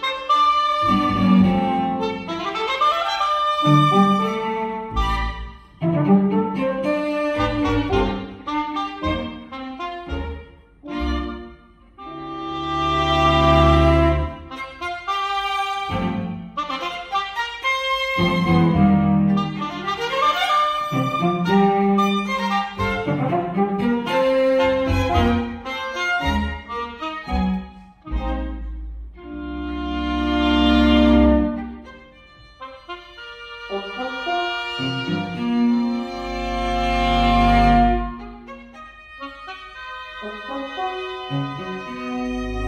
Bye. Música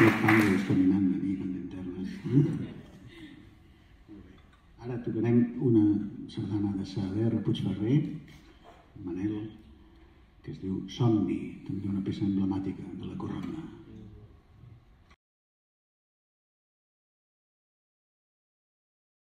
locals caminant una mica en internes. Eh? Ara tocarem una sardana de Saavedra Puigferrer, Manel, que es diu Somni, també una peça emblemàtica de la corona.